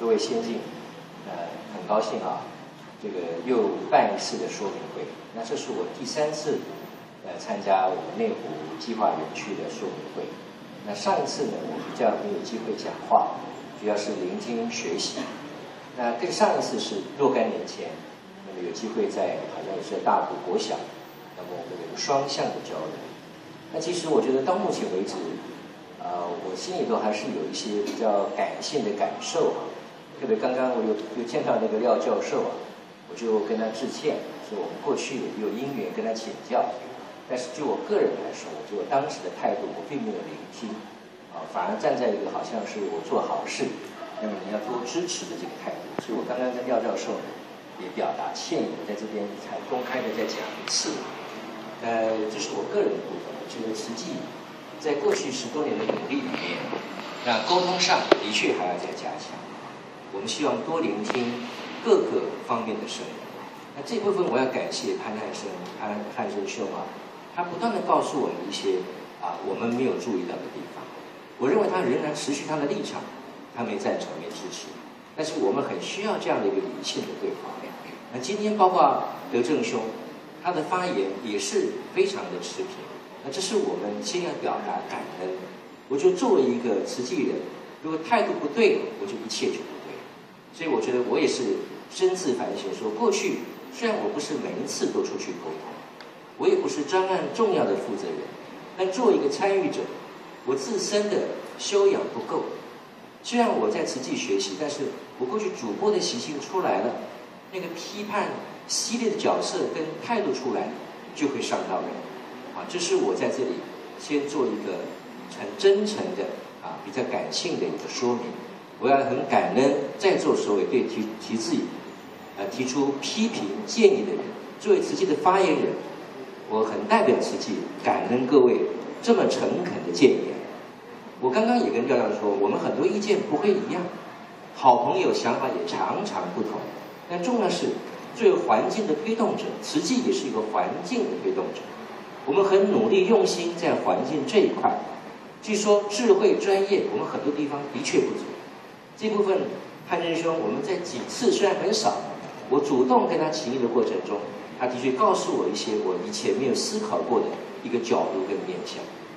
各位先进，呃，很高兴啊，这个又办一次的说明会。那这是我第三次呃参加我们内湖计划园区的说明会。那上一次呢，我比较没有机会讲话，主要是聆听学习。那更上一次是若干年前，那么有机会在好像也是大埔国小，那么我们有双向的交流。那其实我觉得到目前为止。呃，我心里头还是有一些比较感性的感受啊。特别刚刚我有有见到那个廖教授啊，我就跟他致歉，说我们过去有因缘跟他请教，但是就我个人来说，就我当时的态度，我并没有聆听，啊，反而站在一个好像是我做好事，那么你要多支持的这个态度。所以我刚刚跟廖教授也表达歉意，在这边才公开的再讲一次。呃，这是我个人的部分，这个实际。在过去十多年的努力里面，那沟通上的确还要再加强。我们希望多聆听各个方面的声音。那这部分我要感谢潘汉生、潘汉生兄啊，他不断的告诉我们一些啊我们没有注意到的地方。我认为他仍然持续他的立场，他没赞成、没支持。但是我们很需要这样的一个理性的对话。那今天包括德正兄，他的发言也是非常的持平。那这是我们先要表达感恩。我觉得作为一个慈济人，如果态度不对，我就一切就不。所以我觉得我也是深自反省，说过去虽然我不是每一次都出去沟通，我也不是专案重要的负责人，但作为一个参与者，我自身的修养不够。虽然我在实际学习，但是我过去主播的习性出来了，那个批判犀利的角色跟态度出来，就会伤到人。啊这是我在这里先做一个很真诚的啊，比较感性的一个说明。我要很感恩在座所有对提提自己呃提出批评建议的人，作为慈济的发言人，我很代表慈济感恩各位这么诚恳的建言。我刚刚也跟教授说，我们很多意见不会一样，好朋友想法也常常不同，但重要是作为环境的推动者，慈济也是一个环境的推动者。我们很努力用心在环境这一块，据说智慧专业，我们很多地方的确不足。这部分潘仁兄，我们在几次虽然很少，我主动跟他情谊的过程中，他的确告诉我一些我以前没有思考过的一个角度跟面向。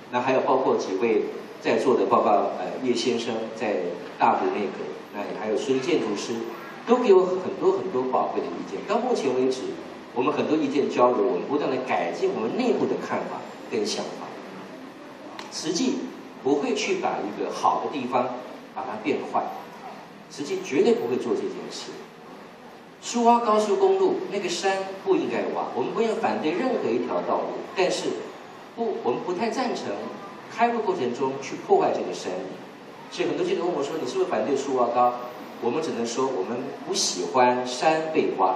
那还有包括几位在座的，包括呃叶先生在大埔内阁，那还有孙建筑师，都给我很多很多宝贵的意见。到目前为止。我们很多意见交流，我们不断的改进我们内部的看法跟想法。实际不会去把一个好的地方把它变坏，实际绝对不会做这件事。苏挖高速公路那个山不应该挖，我们不要反对任何一条道路，但是不，我们不太赞成开路过程中去破坏这个山。所以很多记者问我说：“你是不是反对苏挖高？”我们只能说我们不喜欢山被挖。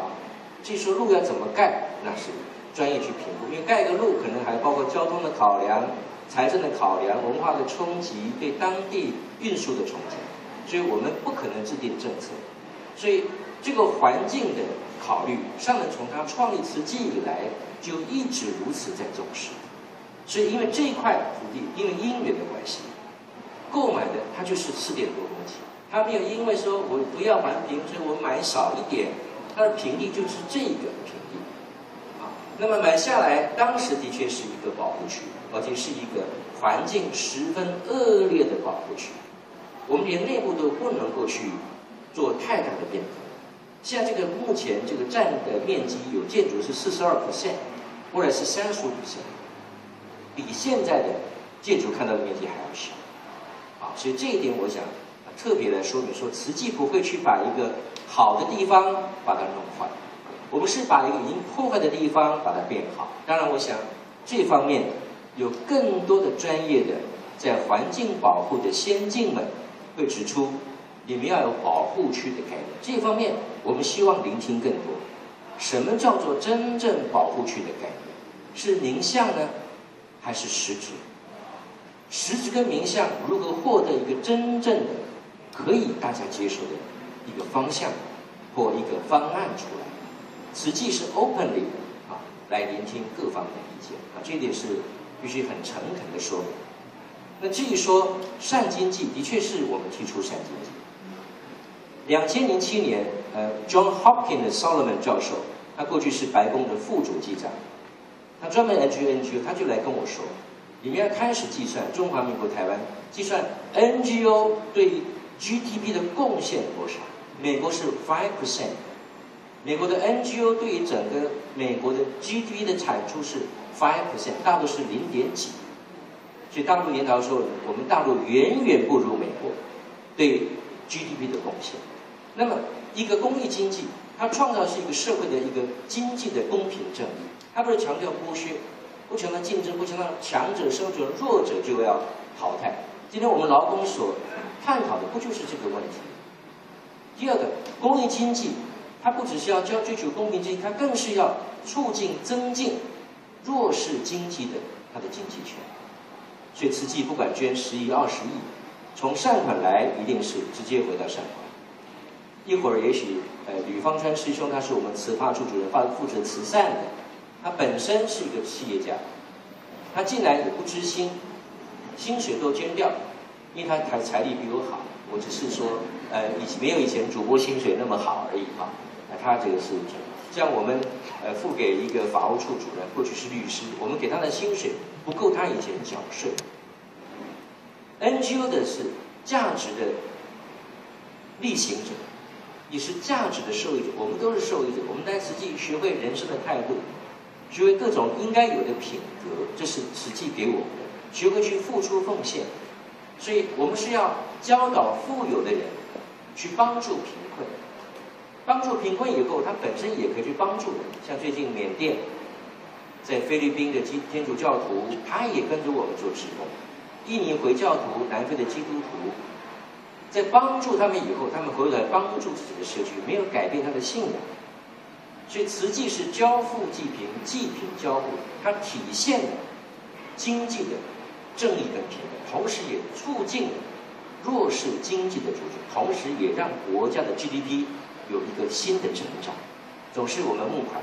至于说路要怎么盖，那是专业去评估，因为盖个路可能还包括交通的考量、财政的考量、文化的冲击、对当地运输的冲击，所以我们不可能制定政策。所以这个环境的考虑，上人从他创立慈济以来就一直如此在重视。所以因为这一块土地，因为因缘的关系，购买的它就是四点多公顷，他没有因为说我不要环评，所以我买少一点。它的平地就是这个平地，啊，那么买下来，当时的确是一个保护区，而且是一个环境十分恶劣的保护区，我们连内部都不能够去做太大的变革。像这个目前这个占的面积有建筑是四十二 percent，或者是三十五 percent，比现在的建筑看到的面积还要小，啊，所以这一点我想特别来说明说，慈济不会去把一个。好的地方把它弄坏，我们是把一个已经破坏的地方把它变好。当然，我想这方面有更多的专业的在环境保护的先进们会指出，你们要有保护区的概念。这方面我们希望聆听更多。什么叫做真正保护区的概念？是名相呢，还是实质？实质跟名相如何获得一个真正的可以大家接受的？一个方向或一个方案出来，实际是 openly 啊来聆听各方的意见啊，这点是必须很诚恳的说明。那至于说善经济，的确是我们提出善经济，两千零七年，呃，John Hopkins Solomon 教授，他过去是白宫的副主机长，他专门 NGO，他就来跟我说，你们要开始计算中华民国台湾计算 NGO 对 GDP 的贡献多少，美国是 five percent，美国的 NGO 对于整个美国的 GDP 的产出是 five percent，大多是零点几。所以大陆研讨说，我们大陆远远不如美国对 GDP 的贡献。那么，一个公益经济，它创造是一个社会的一个经济的公平正义，它不是强调剥削，不强调竞争，不强调强者生存，弱者就要淘汰。今天我们劳工所探讨的不就是这个问题？第二个，公益经济，它不只是要追求公平正义，它更是要促进增进弱势经济的它的经济权。所以慈济不管捐十亿、二十亿，从善款来一定是直接回到善款。一会儿也许，呃，吕方川师兄他是我们慈化处主任，负负责慈善的，他本身是一个企业家，他进来也不知心，薪水都捐掉，因为他财财力比我好，我只是说，呃，以没有以前主播薪水那么好而已啊。那他这个是这样我们，呃，付给一个法务处主任，过去是律师，我们给他的薪水。不够他以前缴税。NGO 的是价值的力行者，也是价值的受益者。我们都是受益者。我们在实际学会人生的态度，学会各种应该有的品格，这是实际给我们的。学会去付出奉献，所以我们是要教导富有的人去帮助贫困，帮助贫困以后，他本身也可以去帮助。像最近缅甸。在菲律宾的基天主教徒，他也跟着我们做职工；印尼回教徒、南非的基督徒，在帮助他们以后，他们回来帮助自己的社区，没有改变他的信仰。所以慈济是交富济贫，济贫交富，它体现了经济的正义跟平等，同时也促进了弱势经济的主织，同时也让国家的 GDP 有一个新的成长。总是我们募款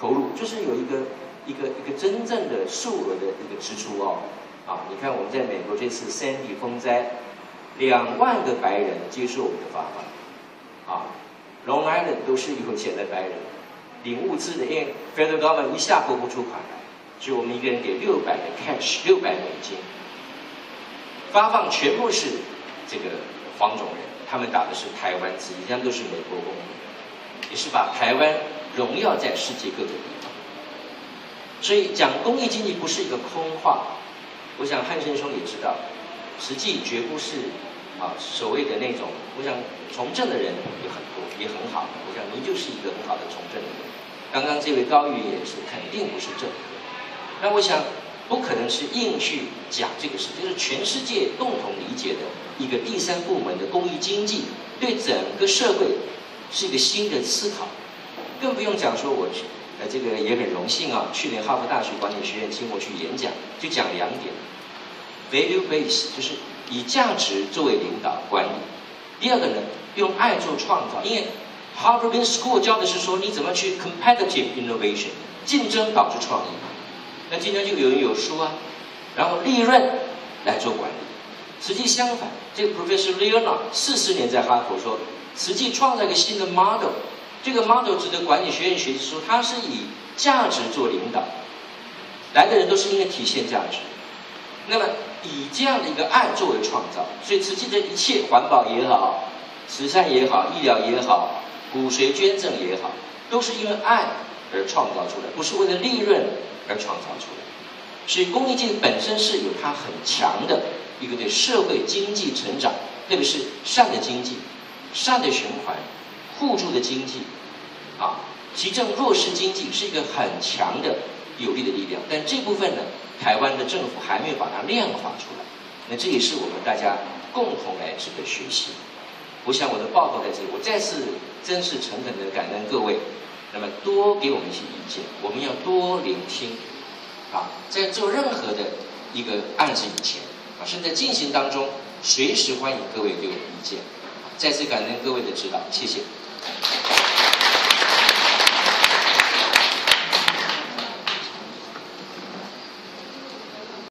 投入，就是有一个。一个一个真正的数额的一个支出哦，啊，你看我们在美国这次山地风灾，两万个白人接受我们的发放，啊，Long Island 都是有钱的白人，领物资的，因为 Federal Government 一下拨不出款来，就我们一个人给六百个 cash 六百美金，发放全部是这个黄种人，他们打的是台湾旗，一样都是美国公民，也是把台湾荣耀在世界各个地方。所以讲公益经济不是一个空话，我想汉生兄也知道，实际绝不是啊所谓的那种。我想从政的人也很多，也很好。我想您就是一个很好的从政的人。刚刚这位高宇也是肯定不是政客。那我想不可能是硬去讲这个事，就是全世界共同理解的一个第三部门的公益经济，对整个社会是一个新的思考，更不用讲说我去。呃，这个也很荣幸啊。去年哈佛大学管理学院请我去演讲，就讲两点：value base，就是以价值作为领导管理；第二个呢，用爱做创造。因为 Harvard School 教的是说，你怎么去 competitive innovation，竞争导致创意。那竞争就有人有书啊，然后利润来做管理。实际相反，这个 Professor Leonard 四十年在哈佛说，实际创造一个新的 model。这个 model 值得管理学院学习，说它是以价值做领导，来的人都是因为体现价值。那么以这样的一个爱作为创造，所以实际的一切环保也好，慈善也好，医疗也好，骨髓捐赠也好，都是因为爱而创造出来，不是为了利润而创造出来。所以公益经济本身是有它很强的一个对社会经济成长，特别是善的经济、善的循环、互助的经济。啊，提振弱势经济是一个很强的有力的力量，但这部分呢，台湾的政府还没有把它量化出来。那这也是我们大家共同来值得学习。我想我的报告在这里，我再次真是诚恳的感恩各位，那么多给我们一些意见，我们要多聆听。啊，在做任何的一个案子以前，啊，正在进行当中，随时欢迎各位给我们意见。再次感恩各位的指导，谢谢。